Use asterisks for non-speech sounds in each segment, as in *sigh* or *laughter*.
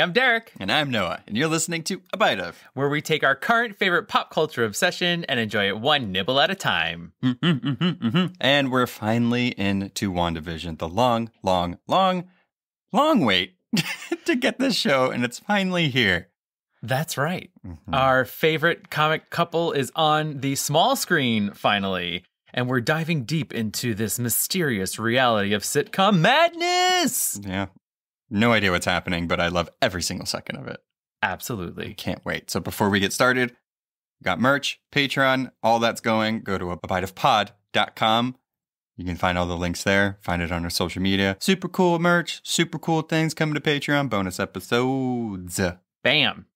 I'm Derek, And I'm Noah, and you're listening to A Bite of. where we take our current favorite pop culture obsession and enjoy it one nibble at a time. And we're finally into WandaVision, the long, long, long, long wait *laughs* to get this show, and it's finally here. That's right. Mm-hmm. Our favorite comic couple is on the small screen finally, and we're diving deep into this mysterious reality of sitcom madness. Yeah. No idea what's happening, but I love every single second of it. Absolutely. Can't wait. So before we get started, got merch, Patreon, all that's going. Go to abiteofpod.com. You can find all the links there. Find it on our social media. Super cool merch, super cool things coming to Patreon, bonus episodes. Bam.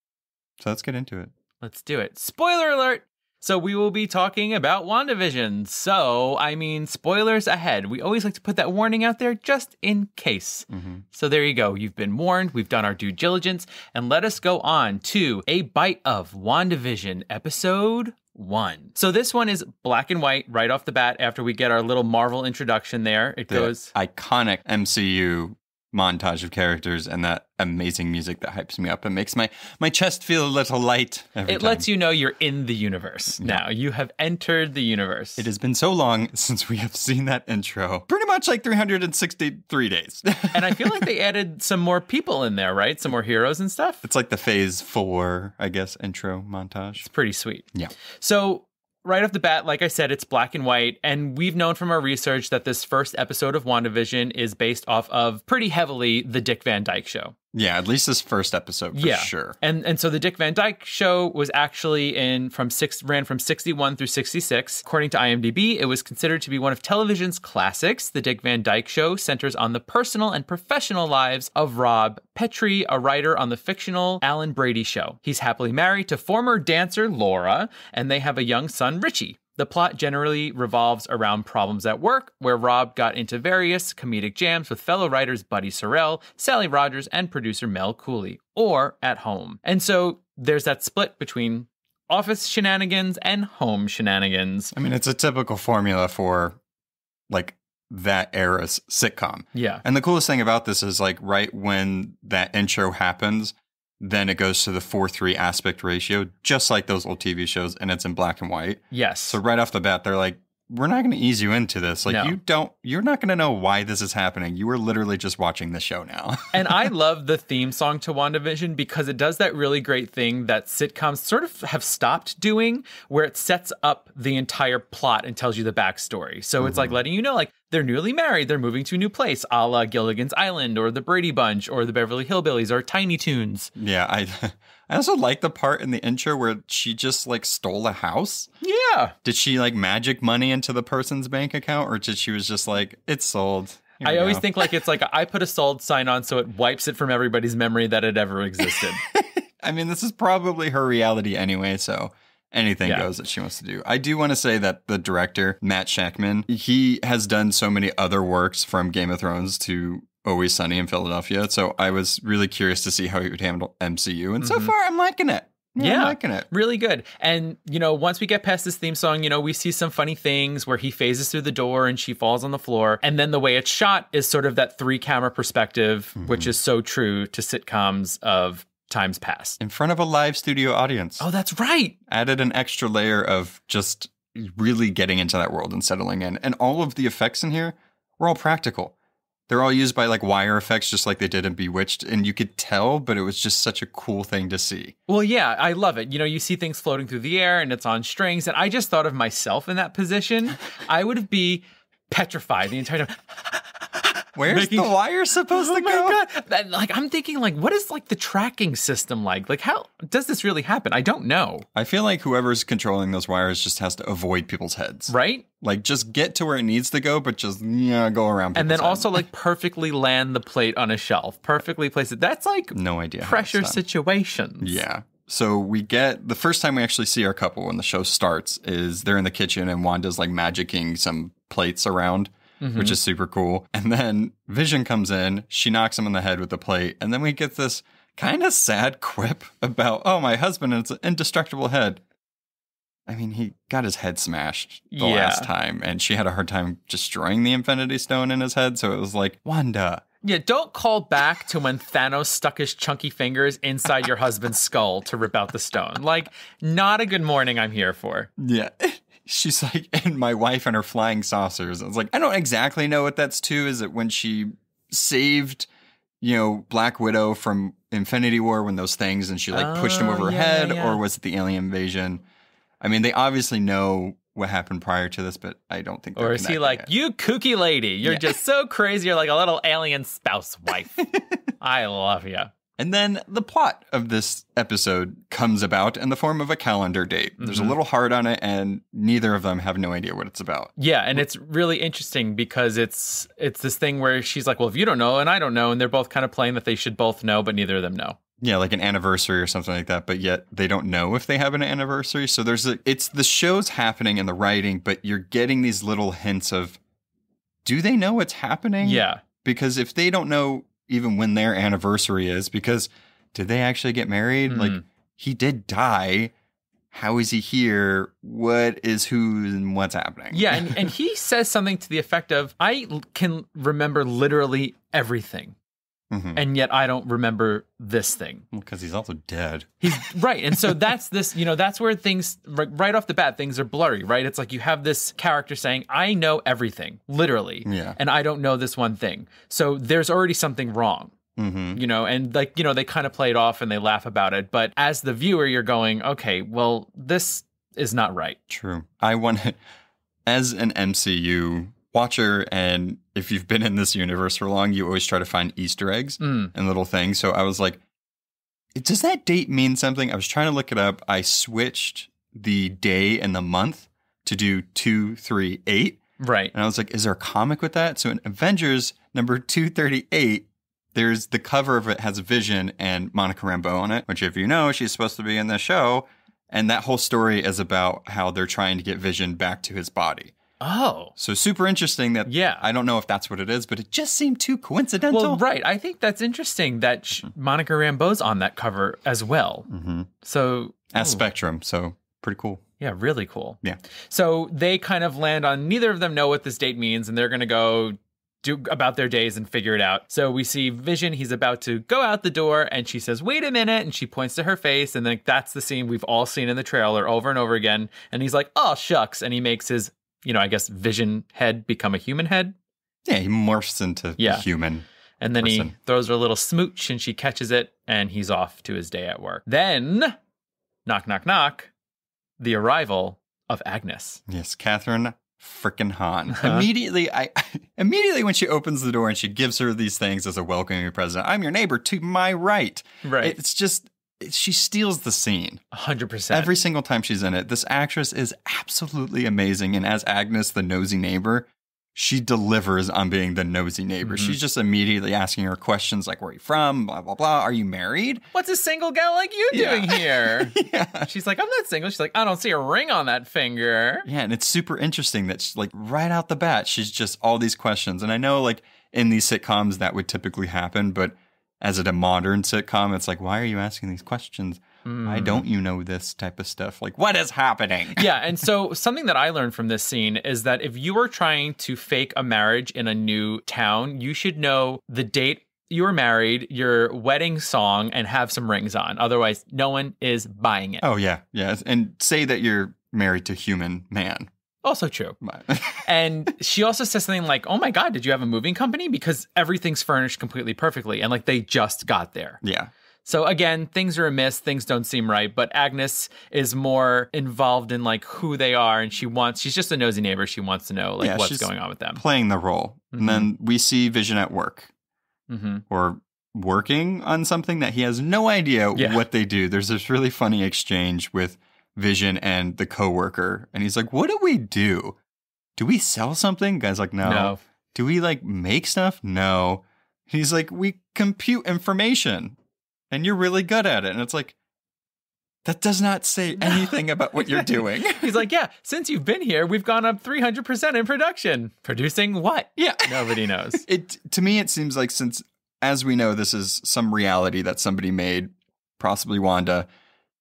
So let's get into it. Let's do it. Spoiler alert! So, we will be talking about WandaVision. So, I mean, spoilers ahead. We always like to put that warning out there just in case. Mm-hmm. So, there you go. You've been warned. We've done our due diligence. And let us go on to a bite of WandaVision episode one. So, this one is black and white right off the bat after we get our little Marvel introduction there. It The goes. iconic MCU montage of characters and that amazing music that hypes me up and makes my, my chest feel a little light. Every It time. lets you know you're in the universe now. You have entered the universe. It has been so long *laughs* since we have seen that intro. Pretty much like 363 days. *laughs* and I feel like they *laughs* added some more people in there, right? Some more heroes and stuff. it's like the phase four, I guess, intro montage. It's pretty sweet. Yeah. So, right off the bat, like I said, it's black and white. And we've known from our research that this first episode of WandaVision is based off of pretty heavily the Dick Van Dyke show. Yeah, at least this first episode for yeah. sure. And and so the Dick Van Dyke show was actually in from six ran from 61 through 66. According to IMDb, it was considered to be one of television's classics. The Dick Van Dyke show centers on the personal and professional lives of Rob Petrie, a writer on the fictional Alan Brady show. He's happily married to former dancer Laura, and they have a young son, Richie. The plot generally revolves around problems at work, where Rob got into various comedic jams with fellow writers Buddy Sorrell, Sally Rogers, and producer Mel Cooley, or at home. And so there's that split between office shenanigans and home shenanigans. I mean, it's a typical formula for like that era's sitcom. Yeah. And the coolest thing about this is like right when that intro happens, then it goes to the 4 3 aspect ratio, just like those old TV shows, and it's in black and white. Yes. So right off the bat, they're like, we're not going to ease you into this. Like No. you don't, you're not going to know why this is happening. You are literally just watching the show now. *laughs* and I love the theme song to WandaVision because it does that really great thing that sitcoms sort of have stopped doing, where it sets up the entire plot and tells you the backstory. So it's like mm-hmm. letting you know, like, they're newly married, they're moving to a new place, a la Gilligan's Island or the Brady Bunch or the Beverly Hillbillies or Tiny Toons. yeah, I, *laughs* I also like the part in the intro where she just like stole a house. Yeah. Did she like magic money into the person's bank account, or did she was just like it's sold? Here I always go." think like it's like I put a sold sign on so it wipes it from everybody's memory that it ever existed. *laughs* I mean, this is probably her reality anyway, so anything Yeah. goes that she wants to do. I do want to say that the director, Matt Shakman, he has done so many other works from Game of Thrones to Always Sunny in Philadelphia. So I was really curious to see how he would handle MCU. And so far, I'm liking it. Yeah, Mm-hmm. Yeah. I'm liking it. really good. And, you know, once we get past this theme song, you know, we see some funny things where he phases through the door and she falls on the floor. And then the way it's shot is sort of that three camera perspective, which is so true to sitcoms of times past. In front of a live studio audience. Oh, that's right. added an extra layer of just really getting into that world and settling in. And all of the effects in here were all practical. They're all used by like wire effects, just like they did in Bewitched. And you could tell, but it was just such a cool thing to see. Well, yeah, I love it. You know, you see things floating through the air and it's on strings. And I just thought of myself in that position. *laughs* I would be petrified the entire time. Where's Making- the wire supposed Oh to go? god! Like I'm thinking, like, what is like the tracking system like? Like, how does this really happen? I don't know. I feel like whoever's controlling those wires just has to avoid people's heads. Right? Like just get to where it needs to go, but just yeah, go around. And then heads. also like perfectly land the plate on a shelf, perfectly place it. That's like no idea. pressure situations. Yeah. So we get the first time we actually see our couple when the show starts is they're in the kitchen and Wanda's like magicking some plates around, which mm-hmm. is super cool. And then Vision comes in, she knocks him in the head with the plate, and then we get this kind of sad *laughs* quip about, oh, my husband, it's an indestructible head. I mean, he got his head smashed the Yeah. last time, and she had a hard time destroying the Infinity Stone in his head. So it was like, Wanda, Yeah, don't call back to when Thanos stuck his chunky fingers inside your husband's skull to rip out the stone. Like, not a good morning I'm here for. *laughs* Yeah. She's like, *laughs* and my wife and her flying saucers. I was like, I don't exactly know what that's to. Is it when she saved, you know, Black Widow from Infinity War when those things and she like pushed him Oh, over her head, yeah, yeah. or was it the alien invasion? I mean, they obviously know what happened prior to this, but I don't think. Or is he like, it. you kooky lady, you're Yeah. just so crazy, you're like a little alien spouse wife. *laughs* I love you. And then the plot of this episode comes about in the form of a calendar date. There's a Mhm. little heart on it, and neither of them have no idea what it's about. Yeah, and it's really interesting because it's it's this thing where she's like, "Well, if you don't know and I don't know," and they're both kind of playing that they should both know, but neither of them know. Yeah, like an anniversary or something like that, but yet they don't know if they have an anniversary. So there's a it's the show's happening in the writing, but you're getting these little hints of do they know what's happening? Yeah, Because if they don't know even when their anniversary is, because did they actually get married? Like Mhm. he did die. How is he here? What is who and what's happening? yeah, and, *laughs* and he says something to the effect of, "I can remember literally everything, Mhm. and yet I don't remember this thing." because he's also dead. He's right. And so that's this, you know, that's where things right, right off the bat things are blurry, right? It's like you have this character saying, "I know everything, literally." Yeah. And I don't know this one thing. So there's already something wrong. hmm You know, and like, you know, they kind of play it off and they laugh about it, but as the viewer you're going, "Okay, well, this is not right." True. I want *laughs* as an MCU watcher, and if you've been in this universe for long, you always try to find Easter eggs Mm. and little things. So I was like, does that date mean something? I was trying to look it up. I switched the day and the month to do two, three, eight. Right. And I was like, is there a comic with that? So in Avengers number 238, there's the cover of it has Vision and Monica Rambeau on it, which if you know, she's supposed to be in the show. And that whole story is about how they're trying to get Vision back to his body. Oh. So super interesting that Yeah. I don't know if that's what it is, but it just seemed too coincidental. Well, right. I think that's interesting that sh- Monica Rambeau's on that cover as well. hmm So As ooh. Spectrum. So pretty cool. Yeah, really cool. Yeah. So they kind of land on neither of them know what this date means, and they're going to go do about their days and figure it out. So we see Vision, he's about to go out the door, and she says, Wait a minute. And she points to her face, and then that's the scene we've all seen in the trailer over and over again. And he's like, Oh, shucks. And he makes his, you know, I guess Vision head become a human head. Yeah, he morphs into Yeah. human. And then he throws her a little smooch and she catches it and he's off to his day at work. Then, knock, knock, knock, the arrival of Agnes. Yes, Kathryn frickin' Hahn. Huh? Immediately, I *laughs* immediately when she opens the door and she gives her these things as a welcoming present. I'm your neighbor to my right. Right. It's just she steals the scene 100%. every single time she's in it. This actress is absolutely amazing, and as Agnes, the nosy neighbor. She delivers on being the nosy neighbor. Mhm. She's just immediately asking her questions like, Where are you from? Blah, blah, blah. Are you married? What's a single gal like you Yeah. doing here? *laughs* yeah. She's like, I'm not single. She's like, I don't see a ring on that finger. Yeah, and it's super interesting that she, like right out the bat, she's just all these questions. And I know like in these sitcoms that would typically happen, but as a modern sitcom, it's like, why are you asking these questions? Why Hmm. don't you know this type of stuff? Like, what is happening? *laughs* yeah, and so something that I learned from this scene is that if you are trying to fake a marriage in a new town, you should know the date you were married, your wedding song, and have some rings on. Otherwise, no one is buying it. Oh yeah, yes, and say that you're married to human man. Also true. *laughs* And she also says something like, Oh my God, did you have a moving company? Because everything's furnished completely perfectly. And like they just got there. yeah, So again, things are amiss, things don't seem right, but Agnes is more involved in like who they are and she wants she's just a nosy neighbor. She wants to know like Yeah, what's going on with them. playing the role, Mhm. and then we see Vision at work hmm or working on something that he has no idea Yeah. what they do. There's this really funny exchange with Vision and the coworker, and he's like, "What do we do? Do we sell something?" Guy's like, "No." No. Do we like make stuff? No. He's like, "We compute information, and you're really good at it." And it's like, that does not say *laughs* anything about what you're doing. *laughs* He's like, Yeah, since you've been here, we've gone up 300% in production. Producing what? yeah. *laughs* Nobody knows. It to me, it seems like since, as we know, this is some reality that somebody made, possibly Wanda,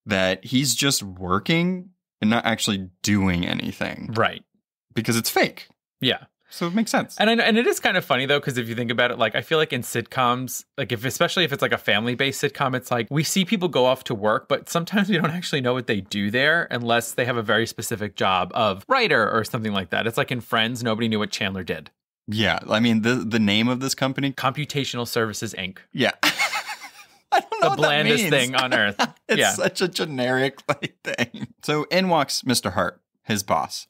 that he's just working and not actually doing anything right. because it's fake. Yeah. So it makes sense. And I know, and it is kind of funny though, because if you think about it, like I feel like in sitcoms, like if especially if it's like a family based sitcom, it's like we see people go off to work, but sometimes *laughs* we don't actually know what they do there unless they have a very specific job of writer or something like that. It's like in Friends, nobody knew what Chandler did. Yeah, I mean the the name of this company. Computational Services Inc. Yeah. *laughs* I don't know The what that blandest thing on earth. *laughs* it's Yeah. such a generic like thing. So in walks Mr. Hart, his boss.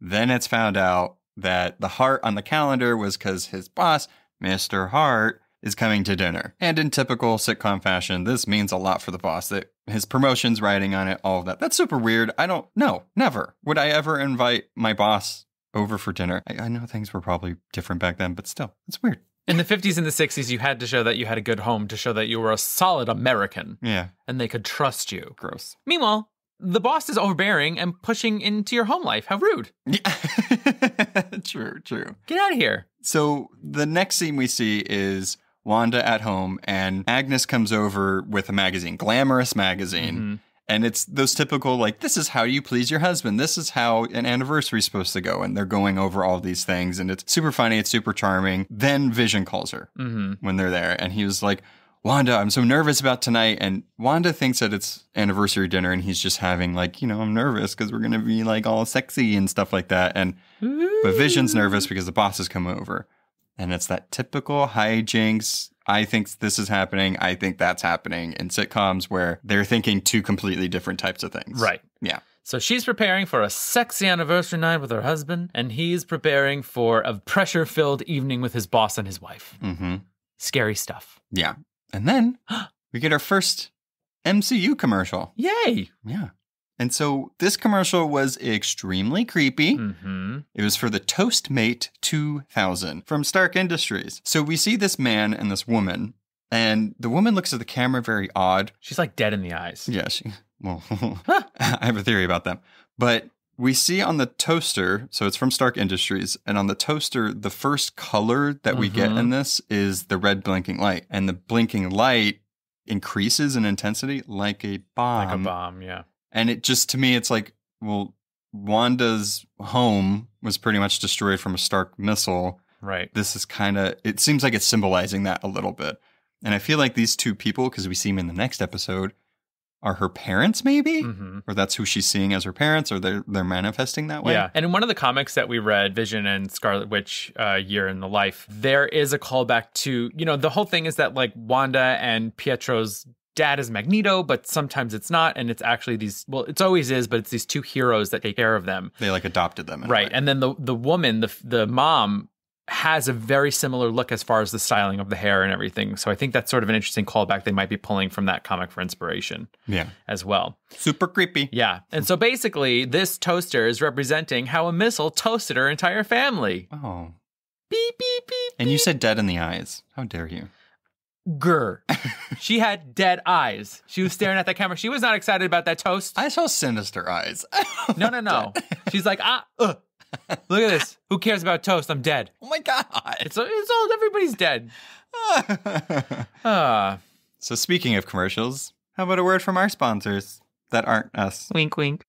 Then it's found out that the heart on the calendar was because his boss, Mr. Hart, is coming to dinner. And in typical sitcom fashion, this means a lot for the boss that his promotion's riding on it, all of that. That's super weird. I don't know. Never would I ever invite my boss over for dinner. I, I know things were probably different back then, but still, it's weird. In the 50s and the 60s, you had to show that you had a good home to show that you were a solid American Yeah, and they could trust you. gross. Meanwhile, the boss is overbearing and pushing into your home life. How rude. Yeah. *laughs* true, true. Get out of here. So the next scene we see is Wanda at home, and Agnes comes over with a magazine, Glamorous Magazine. Mhm. And it's those typical, like, this is how you please your husband. This is how an anniversary is supposed to go. And they're going over all these things. And it's super funny. It's super charming. Then Vision calls her Mhm. when they're there. And he was like, Wanda, I'm so nervous about tonight. And Wanda thinks that it's anniversary dinner. And he's just having, like, you know, I'm nervous because we're going to be like all sexy and stuff like that. And but Vision's nervous because the boss has come over. And it's that typical hijinks. I think this is happening. I think that's happening in sitcoms where they're thinking two completely different types of things. Right. Yeah. So she's preparing for a sexy anniversary night with her husband, and he's preparing for a pressure filled evening with his boss and his wife. Mm -hmm. Scary stuff. Yeah. And then *gasps* we get our first MCU commercial. Yay. Yeah. And so this commercial was extremely creepy. hmm It was for the Toastmate 2000 from Stark Industries. So we see this man and this woman, and the woman looks at the camera very odd. She's like dead in the eyes. Yeah, she, *laughs* well, *laughs* I have a theory about them. But we see on the toaster, so it's from Stark Industries, and on the toaster, the first color that we get Mhm. in this is the red blinking light. And the blinking light increases in intensity like a bomb. Like a bomb, yeah. And it just, to me, it's like, well, Wanda's home was pretty much destroyed from a Stark missile. Right. this is kind of it seems like it's symbolizing that a little bit. And i feel like these two people because we see them in the next episode are her parents maybe? Hmm or that's who she's seeing as her parents or they're they're manifesting that way? Yeah. And in one of the comics that we read, Vision and Scarlet Witch uh, Year in the Life, there is a callback to, you know, the whole thing is that like Wanda and Pietro's dad is Magneto, but sometimes it's not. And it's actually these, well, it's always is, but it's these two heroes that take care of them. they like adopted them Right. And then the, the woman, the, the mom, has a very similar look as far as the styling of the hair and everything. So I think that's sort of an interesting callback they might be pulling from that comic for inspiration yeah as well. super creepy Yeah. And so basically, this toaster is representing how a missile toasted her entire family. oh Beep, beep, beep. and you said dead in the eyes how dare you Grr. *laughs* she had dead eyes. She was staring at that camera. She was not excited about that toast. i saw sinister eyes *laughs* No, no, no. She's like, ah, *laughs* ugh. Look at this. Who cares about toast? I'm dead. oh my god It's it's old. Everybody's dead. Ah. so speaking of commercials how about a word from our sponsors that aren't us wink, wink.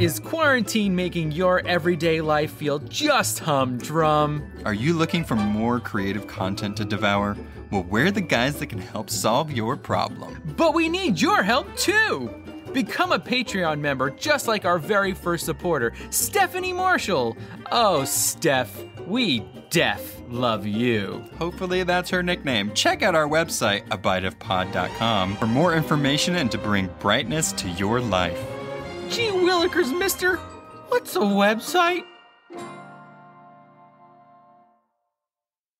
Is quarantine making your everyday life feel just humdrum? Are you looking for more creative content to devour? Well, we're the guys that can help solve your problem. But we need your help too! Become a Patreon member just like our very first supporter, Stephanie Marshall. Oh, Steph, we def love you. Hopefully, that's her nickname. Check out our website, abiteofpod.com, for more information and to bring brightness to your life. Gee willikers, mister, what's a website?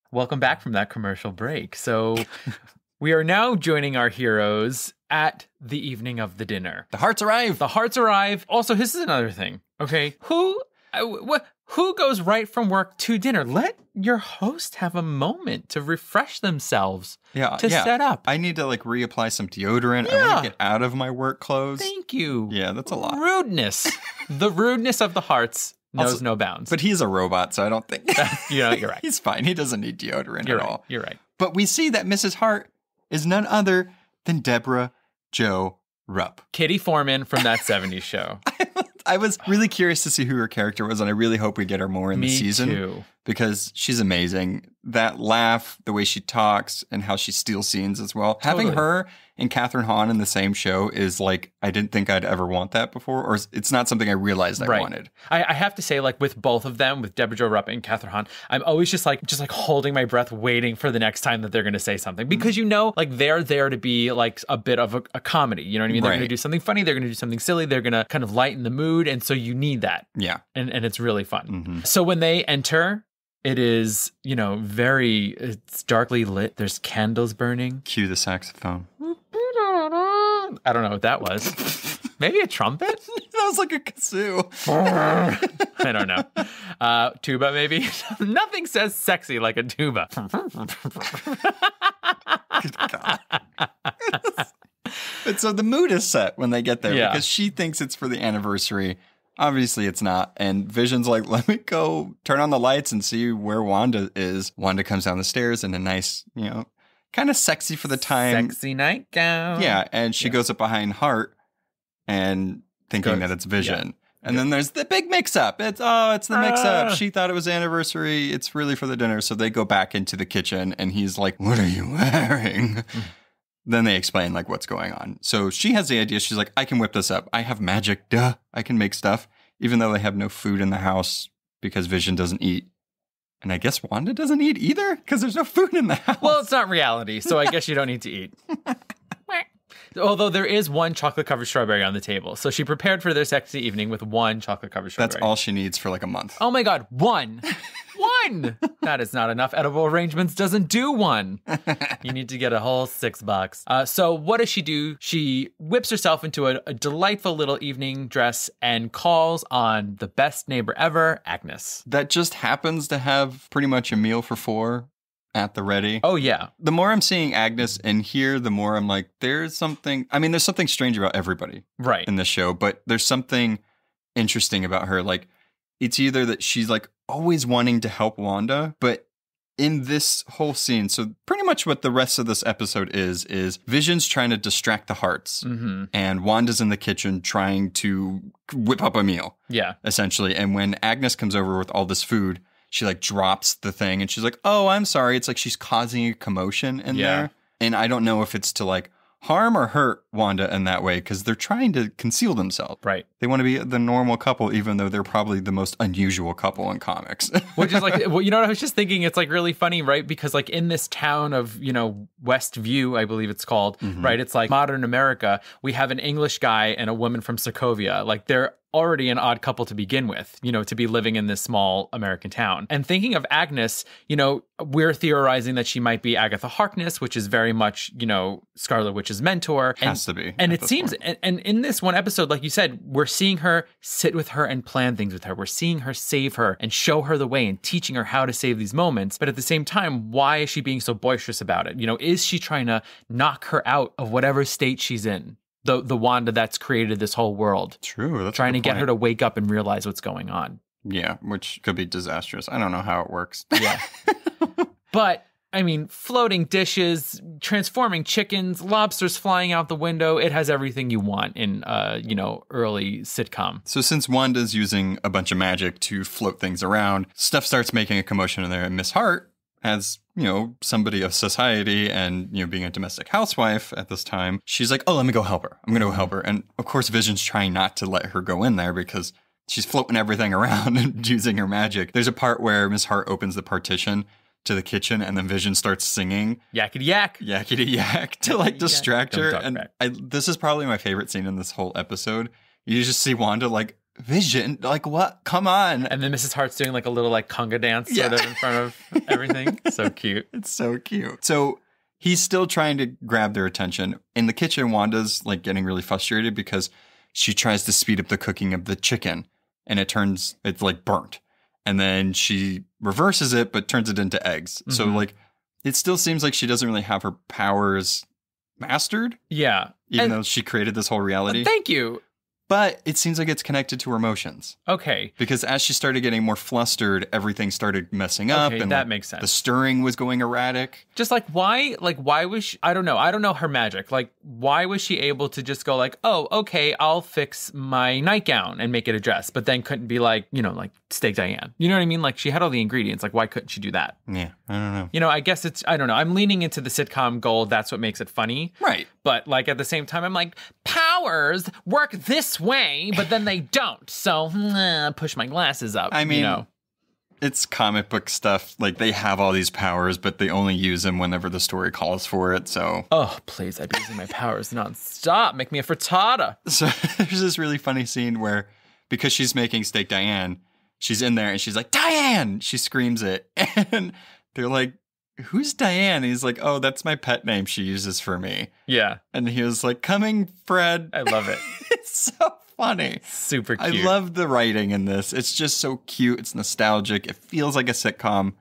Welcome back from that commercial break. So, *laughs* we are now joining our heroes at the evening of the dinner. The hearts arrive. The hearts arrive. Also, this is another thing. Okay, who, uh, what, who goes right from work to dinner? Let your host have a moment to refresh themselves. yeah, to yeah. set up. I need to like reapply some deodorant. I Yeah. want to get out of my work clothes. Thank you. Yeah, that's a lot. Rudeness. *laughs* the rudeness of the hearts knows Also- no bounds. But he's a robot, so I don't think *laughs* you know, you're right. *laughs* he's fine. He doesn't need deodorant You're at right. all. You're right. But we see that Mrs. Hart is none other than Debra Jo Rupp. Kitty Forman from that 70s show. I was really curious to see who her character was, and I really hope we get her more in Me the season too. because she's amazing. That laugh, the way she talks, and how she steals scenes as well. Having her and Kathryn Hahn in the same show is like I didn't think I'd ever want that before, or it's not something I realized I Right. wanted. I, I have to say, like with both of them, with Debra Jo Rupp and Kathryn Hahn, I'm always just like just like holding my breath, waiting for the next time that they're going to say something because you know, like they're there to be like a bit of a, a comedy. You know what I mean? They're going to do something funny. They're going to do something silly. They're going to kind of lighten the mood, and so you need that, Yeah. and and it's really fun. Mhm. So when they enter. It is, you know, very, it's darkly lit. There's candles burning. Cue the saxophone. I don't know what that was. *laughs* Maybe a trumpet? *laughs* that was like a kazoo. *laughs* I don't know. Uh, tuba, maybe? Nothing says sexy like a tuba. And so the mood is set when they get there Yeah. because she thinks it's for the anniversary. Obviously, it's not. And Vision's like, *laughs* let me go turn on the lights and see where Wanda is. Wanda comes down the stairs in a nice, you know, kind of sexy for the time. Sexy nightgown. Yeah. And she Yeah. goes up behind Hart and thinking Goes- that it's Vision. yeah. And then there's the big mix up. It's, oh, it's the mix up. Ah. She thought it was anniversary. It's really for the dinner. So they go back into the kitchen and he's like, What are you wearing? Then they explain like what's going on. So she has the idea. She's like, I can whip this up. I have magic. Duh. I can make stuff, even though they have no food in the house because Vision doesn't eat. And I guess Wanda doesn't eat either because there's no food in the house. Well, it's not reality, so I guess you don't need to eat. *laughs* Although there is one chocolate covered strawberry on the table. So she prepared for their sexy evening with one chocolate covered strawberry. that's all she needs for like a month. Oh my God, one. *laughs* one. That is not enough. Edible arrangements doesn't do one. You need to get a whole six bucks. Uh, so what does she do? She whips herself into a, a delightful little evening dress and calls on the best neighbor ever, Agnes. That just happens to have pretty much a meal for four at the ready. Oh yeah, The more I'm seeing Agnes in here, the more I'm like, there's something. I mean, there's something strange about everybody. right. in this show, but there's something interesting about her. Like, it's either that she's like always wanting to help Wanda, but in this whole scene, so pretty much what the rest of this episode is, is Vision's trying to distract the hearts, hmm and Wanda's in the kitchen trying to whip up a meal, Yeah. essentially. And when Agnes comes over with all this food, she like drops the thing and she's like, Oh, I'm sorry. It's like she's causing a commotion in Yeah. there. And I don't know if it's to like harm or hurt Wanda in that way because they're trying to conceal themselves. Right. They want to be the normal couple, even though they're probably the most unusual couple in comics. *laughs* Which is like, well, you know what I was just thinking? It's like really funny, right? Because like in this town of, you know, Westview, I believe it's called, mm-hmm. right? It's like modern America. We have an English guy and a woman from Sokovia. Like they're already an odd couple to begin with, you know, to be living in this small American town. And thinking of Agnes, you know, we're theorizing that she might be Agatha Harkness, which is very much, you know, Scarlet Witch's mentor. And Has to be. and it seems, and, and in this one episode, like you said, we're seeing her sit with her and plan things with her. We're seeing her save her and show her the way and teaching her how to save these moments. But at the same time, why is she being so boisterous about it? You know, is she trying to knock her out of whatever state she's in? The the Wanda that's created this whole world, True. That's trying to get her to wake up and realize what's going on. Yeah, which could be disastrous. I don't know how it works. Yeah. *laughs* but I mean, floating dishes, transforming chickens, lobsters flying out the window. It has everything you want in uh, you know, early sitcom. So since Wanda's using a bunch of magic to float things around, stuff starts making a commotion in there, and Miss Hart, as you know, somebody of society and you know, being a domestic housewife at this time, she's like, "Oh, let me go help her. I'm gonna go help her." And of course, Vision's trying not to let her go in there because she's floating everything *laughs* around and using her magic. There's a part where Miss Hart opens the partition to the kitchen, and then Vision starts singing Yakety yak. yakety yak *laughs* to like distract her. And. I, this is probably my favorite scene in this whole episode. You just see Wanda like Vision, like what? Come on! And then Mrs. Hart's doing like a little like conga dance sort of in front of *laughs* everything. so cute. It's so cute. So he's still trying to grab their attention. In the kitchen, Wanda's like getting really frustrated because she tries to speed up the cooking of the chicken and it turns, it's like burnt. And then she reverses it, but turns it into eggs. So, Mhm. like, it still seems like she doesn't really have her powers mastered, Yeah. even And- though she created this whole reality. Thank you. But it seems like it's connected to her emotions Okay. because as she started getting more flustered, everything started messing up, Okay, and that like, makes sense. The stirring was going erratic. Just like why like why was she, I don't know. I don't know her magic. Like why was she able to just go like, "Oh, okay, I'll fix my nightgown and make it a dress." But then couldn't be like, you know, like steak Diane. You know what I mean? Like she had all the ingredients. Like why couldn't she do that? Yeah, I don't know. You know, I guess it's I don't know. I'm leaning into the sitcom gold. That's what makes it funny. Right. But like at the same time, I'm like, powers work this way, but then they don't. So nah, push my glasses up. I you mean, know? It's comic book stuff. Like they have all these powers, but they only use them whenever the story calls for it. So, oh please, I'd be using my powers nonstop. Make me a frittata. so *laughs* there's this really funny scene where because she's making steak Diane, she's in there and she's like, Diane! She screams it. *laughs* And they're like, Who's Diane? And he's like, Oh, that's my pet name she uses for me. Yeah, And he was like, Coming, Fred. I love it. *laughs* it's so funny. Super I love the writing in this. It's just so cute. It's nostalgic. It feels like a sitcom.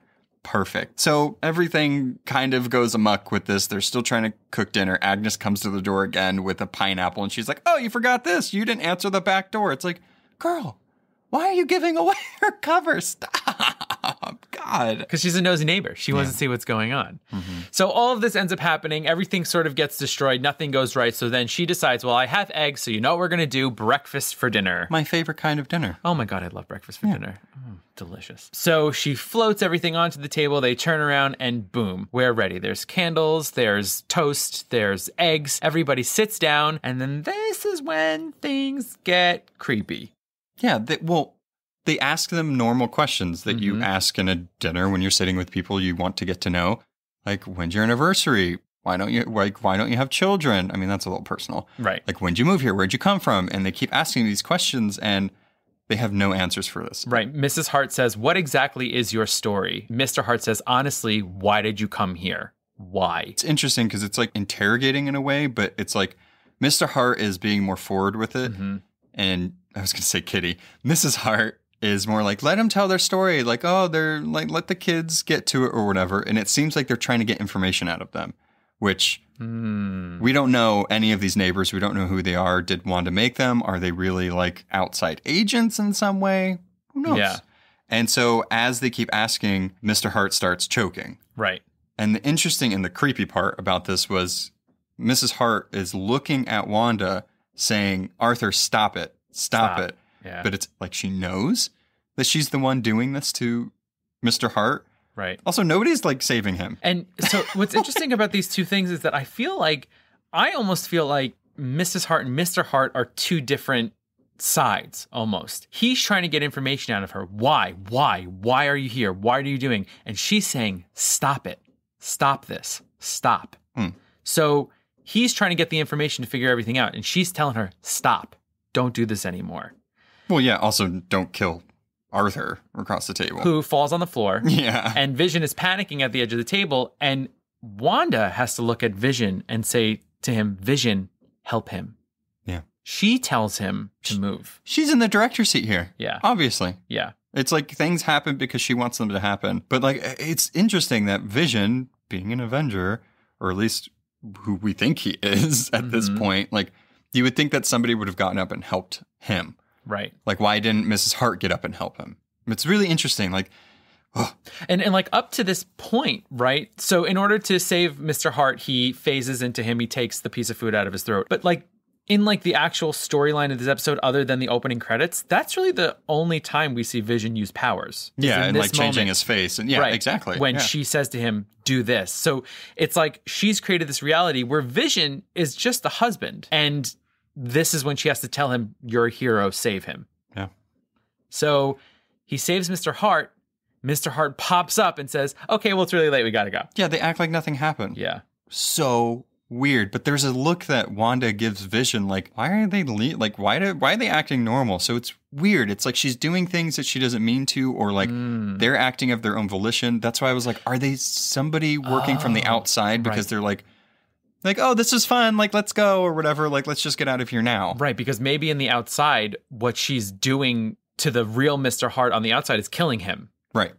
Perfect. So everything kind of goes amuck with this. They're still trying to cook dinner. Agnes comes to the door again with a pineapple and she's like, Oh, you forgot this. You didn't answer the back door. It's like, Girl, why are you giving away *laughs* her cover? Stop. God. because she's a nosy neighbor. She wants to see what's going on. So all of this ends up happening. Everything sort of gets destroyed. Nothing goes right. So then she decides, well, I have eggs, so you know what we're gonna do? Breakfast for dinner. My favorite kind of dinner. Oh my god, I love breakfast for dinner. Mm, delicious. So she floats everything onto the table. They turn around and boom, we're ready. There's candles, there's toast, there's eggs. Everybody sits down, and then this is when things get creepy. Yeah, they, well, they ask them normal questions that you Mhm. ask in a dinner when you're sitting with people you want to get to know, like when's your anniversary? Why don't you like why don't you have children? I mean, that's a little personal. Right. Like when'd you move here? Where'd you come from? And they keep asking these questions and they have no answers for this. Right. Mrs. Hart says, What exactly is your story? Mr. Hart says, Honestly, why did you come here? Why? It's interesting because it's like interrogating in a way, but it's like Mr. Hart is being more forward with it. Mhm. and I was going to say Kitty. Mrs. Hart is more like let them tell their story, like oh they're like let the kids get to it or whatever. And it seems like they're trying to get information out of them, which Hmm. we don't know any of these neighbors. We don't know who they are. Did Wanda make them? Are they really like outside agents in some way? Who knows? Yeah. And so as they keep asking, Mr. Hart starts choking. Right. And the interesting and the creepy part about this was Mrs. Hart is looking at Wanda saying, Arthur, stop it. Stop, Stop. it. Yeah. But it's like she knows that she's the one doing this to Mr. Hart. right. Also, nobody's like saving him. And so *laughs* what's interesting about these two things is that I feel like I almost feel like Mrs. Hart and Mr. Hart are two different sides almost. He's trying to get information out of her. Why? Why? Why are you here? Why are you doing? And she's saying, "Stop it. Stop this. Stop." Hmm. So he's trying to get the information to figure everything out and she's telling her, "Stop. Don't do this anymore." Well, yeah, also don't kill Arthur across the table. Who falls on the floor. *laughs* Yeah. and Vision is panicking at the edge of the table, and Wanda has to look at Vision and say to him, Vision, help him. Yeah. She tells him to move. She's in the director's seat here. Yeah. Obviously. Yeah. It's like things happen because she wants them to happen. But like it's interesting that Vision, being an Avenger, or at least who we think he is *laughs* at this Mhm. point, like you would think that somebody would have gotten up and helped him. Right. Like why didn't Mrs. Hart get up and help him? It's really interesting. Like And and like up to this point, right? So in order to save Mr. Hart, he phases into him, he takes the piece of food out of his throat. But like in like the actual storyline of this episode, other than the opening credits, that's really the only time we see Vision use powers. yeah, and like changing moment. his face. And yeah, right. exactly. When yeah. she says to him, do this. So it's like she's created this reality where Vision is just the husband. And this is when she has to tell him, You're a hero, save him. Yeah. So he saves Mr. Hart. Mr. Hart pops up and says, Okay, well, it's really late. We got to go. Yeah, they act like nothing happened. Yeah. So weird. But there's a look that Wanda gives Vision, like, why are they le- like why do why are they acting normal? So it's weird. It's like she's doing things that she doesn't mean to, or like Mm. they're acting of their own volition. That's why I was like, are they somebody working from the Oh, outside because right. they're like like, oh, this is fun, like let's go, or whatever, like let's just get out of here now. Right. Because maybe in the outside, what she's doing to the real Mr. Hart on the outside is killing him. Right.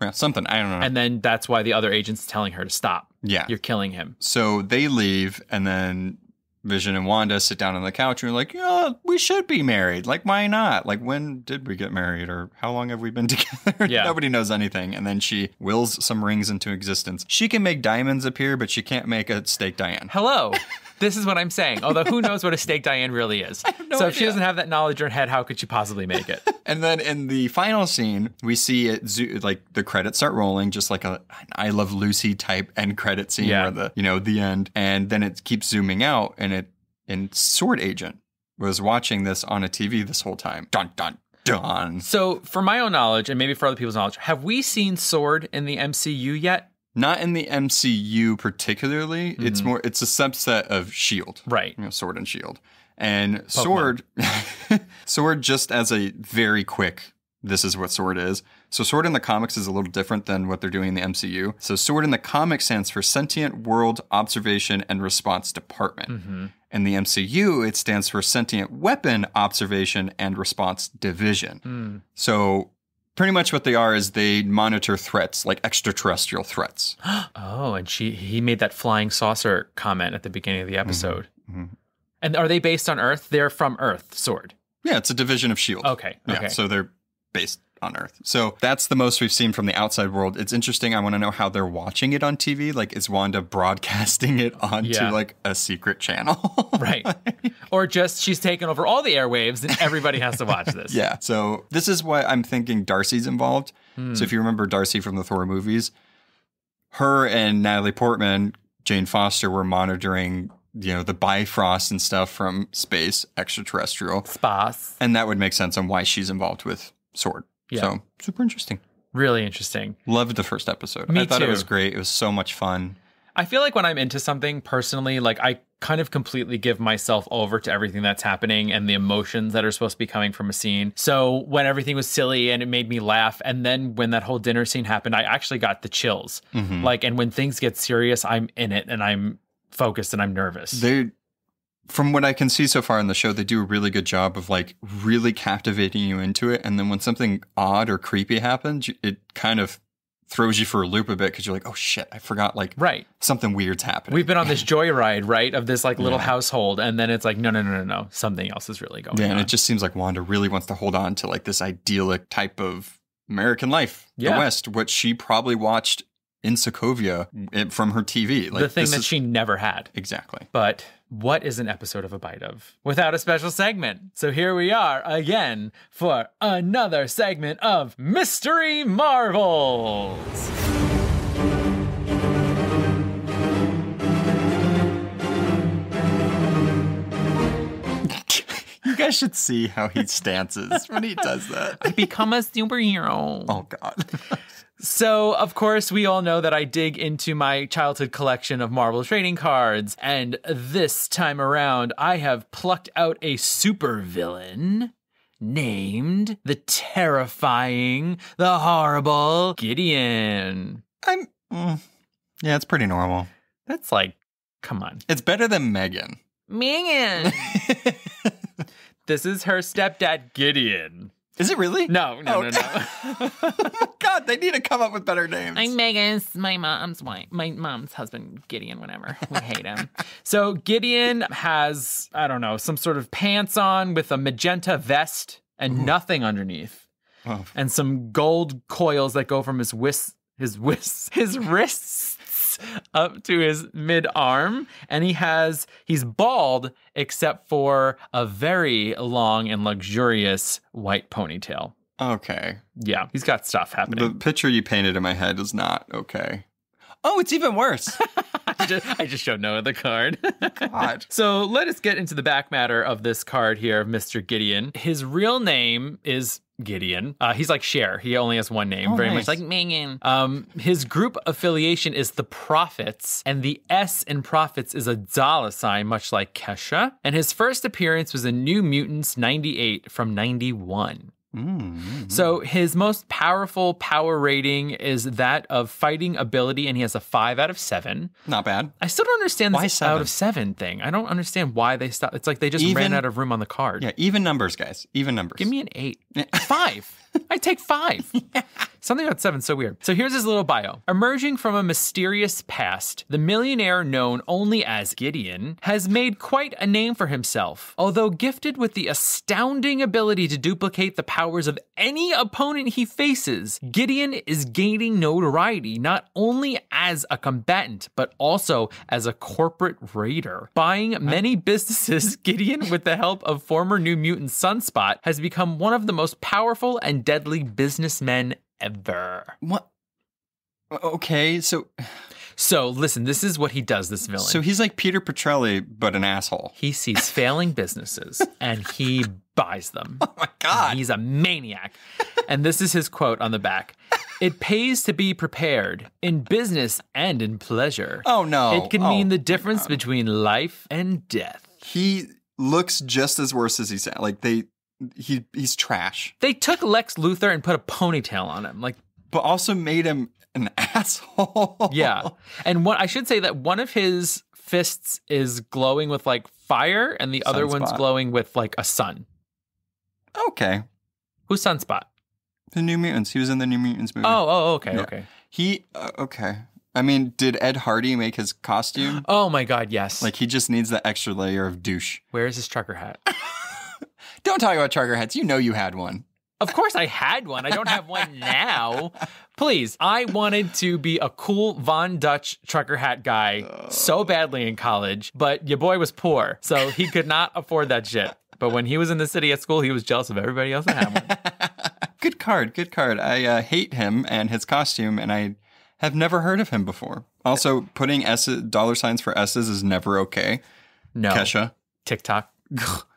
Yeah, something. I don't know. And then that's why the other agent's telling her to stop. yeah. You're killing him. So they leave, and then Vision and Wanda sit down on the couch and are like, yeah, we should be married. Like, why not? Like, when did we get married or how long have we been *laughs* together? Yeah. Nobody knows anything. And then she wills some rings into existence. She can make diamonds appear, but she can't make a steak Diane. Hello. *laughs* This is what I'm saying. Although who knows what a steak Diane really is. *laughs* no so if she doesn't have that knowledge in her head, how could she possibly make it? *laughs* And then in the final scene, we see it zo- like the credits start rolling, just like a an I Love Lucy type end credit scene Yeah. where the you know the end, and then it keeps zooming out, and it and Sword Agent was watching this on a TV this whole time. Dun dun dun. so for my own knowledge, and maybe for other people's knowledge, have we seen Sword in the MCU yet? Not in the MCU particularly. It's mm-hmm. more. It's a subset of Shield. Right. you know, Sword and Shield. And Sword, Sword, *laughs* just as a very quick, this is what Sword is. So, Sword in the comics is a little different than what they're doing in the MCU. So, Sword in the comics stands for Sentient World Observation and Response Department. Mm-hmm. In the MCU, it stands for Sentient Weapon Observation and Response Division. Mm. So, pretty much what they are is they monitor threats, like extraterrestrial threats. *gasps* Oh, and she he made that flying saucer comment at the beginning of the Mm-hmm. episode. And are they based on Earth? They're from Earth, Sword. Yeah, it's a division of Shield. Okay, Yeah, okay. so they're based on Earth. So that's the most we've seen from the outside world. It's interesting. I want to know how they're watching it on TV. Like, is Wanda broadcasting it *laughs* onto Yeah. like a secret channel? *laughs* Right. or just she's taken over all the airwaves and everybody has to watch this. *laughs* yeah. So this is what I'm thinking. Darcy's involved. Hmm. So if you remember Darcy from the Thor movies, her and Natalie Portman, Jane Foster, were monitoring. You know the Bifrost and stuff from space, extraterrestrial, Spas. and that would make sense on why she's involved with Sword. Yeah. So super interesting. Really interesting. Loved the first episode. Me I thought too. it was great. It was so much fun. I feel like when I'm into something personally, like I kind of completely give myself over to everything that's happening and the emotions that are supposed to be coming from a scene. So when everything was silly and it made me laugh, and then when that whole dinner scene happened, I actually got the chills. Mm-hmm. Like, and when things get serious, I'm in it and I'm focused and I'm nervous. From what I can see so far in the show, they do a really good job of like really captivating you into it. And then when something odd or creepy happens, it kind of throws you for a loop a bit because you're like, oh shit, I forgot like right. something weird's happening. We've been on this *laughs* joyride, right, of this like little household, and then it's like, no, no, no, no, no, something else is really going yeah, on. and it just seems like Wanda really wants to hold on to like this idyllic type of American life, Yeah. the West, what she probably watched in Sokovia eh, from her TV. Like the thing that is- she never had. exactly. But what is an episode of A Bite of without a special segment? So here we are again for another segment of Mystery Marvels. You guys should see how he stances when he does that. I Become a superhero. Oh God. So, of course, we all know that I dig into my childhood collection of Marvel trading cards, and this time around, I have plucked out a supervillain named the terrifying, the horrible Gideon. I'm. mm, yeah, it's pretty normal. That's like, come on. It's better than Megan. Megan. *laughs* this is her stepdad, Gideon. Is it really? No, no, Oh, no, no. *laughs* God, they need to come up with better names. I'm Megan's my mom's wife, my mom's husband, Gideon, whatever. We hate him. *laughs* so Gideon has, I don't know, some sort of pants on with a magenta vest and nothing underneath. Oh. And some gold coils that go from his wrists, *laughs* his wrists, his wrists up to his mid arm. And he has, he's bald except for a very long and luxurious white ponytail. okay. Yeah, he's got stuff happening. The picture you painted in my head is not okay. Oh, it's even worse. *laughs* I, just, I just showed Noah the card. God. *laughs* so let us get into the back matter of this card here of Mr. Gideon. His real name is Gideon. Uh, he's like Cher. He only has one name, Oh, very nice. much like Megan. Um, his group affiliation is the Prophets, and the S in Prophets is a dollar sign, much like Kesha. And his first appearance was in New Mutants 98 from 91. Mm. Mm-hmm. So his most powerful power rating is that of fighting ability, and he has a five out of seven. Not bad. I still don't understand Why this out of seven thing. I don't understand why they stopped. It's like they just ran out of room on the card. Yeah, even numbers, guys. Even numbers. Give me an eight. *laughs* five. I take five. *laughs* Something about seven so weird. So here's his little bio. Emerging from a mysterious past, the millionaire known only as Gideon has made quite a name for himself. Although gifted with the astounding ability to duplicate the powers of any opponent he faces, Gideon is gaining notoriety not only as a combatant, but also as a corporate raider. Buying many businesses, *laughs* Gideon, with the help of former New Mutant Sunspot, has become one of the most powerful and deadly businessmen ever. What? Okay, so So listen, this is what he does, this villain. so he's like Peter Petrelli, but an asshole. he sees *laughs* failing businesses and he buys them. *laughs* Oh my god! He's a maniac. and this is his quote on the back. It pays to be prepared in business and in pleasure. Oh no! It can Oh, mean the difference between life and death. he looks just as worse as he sounds. Like they, he he's trash, They took Lex Luthor and put a ponytail on him. Like, but also made him an *laughs* asshole. yeah. And what I should say that one of his fists is glowing with like fire and the other one's glowing with like a sun. Okay. Who's Sunspot? The New Mutants. He was in the New Mutants movie. Oh, oh, okay, Yeah. okay. He uh, okay. I mean, did Ed Hardy make his costume? *gasps* Oh my god, yes. like he just needs the extra layer of douche. where's his trucker hat? *laughs* Don't talk about trucker hats. You know you had one. Of course I had one. I don't have one now. Please, I wanted to be a cool Von Dutch trucker hat guy so badly in college, but your boy was poor, so he could not afford that shit. But when he was in the city at school, he was jealous of everybody else that had one. *laughs* Good card. Good card. I uh, hate him and his costume, and I have never heard of him before. Also, putting S dollar signs for S's is never okay. No. Kesha, TikTok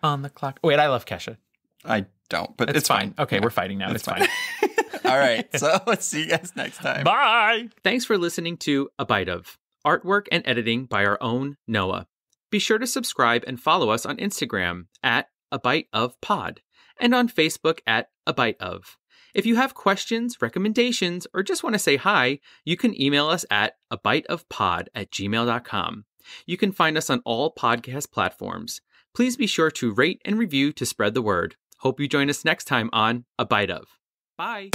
on the clock. Wait, I love Kesha. I don't, but It's, it's, fine. fine. Okay, we're fighting now. It's, fine. *laughs* All right. So *laughs* let's see you guys next time. Bye. Thanks for listening to A Bite of artwork and editing by our own Noah. Be sure to subscribe and follow us on Instagram at A Bite of Pod and on Facebook at A Bite of. If you have questions, recommendations, or just want to say hi, you can email us at a bite of pod at gmail.com. You can find us on all podcast platforms. Please be sure to rate and review to spread the word. Hope you join us next time on A Bite of. Bye.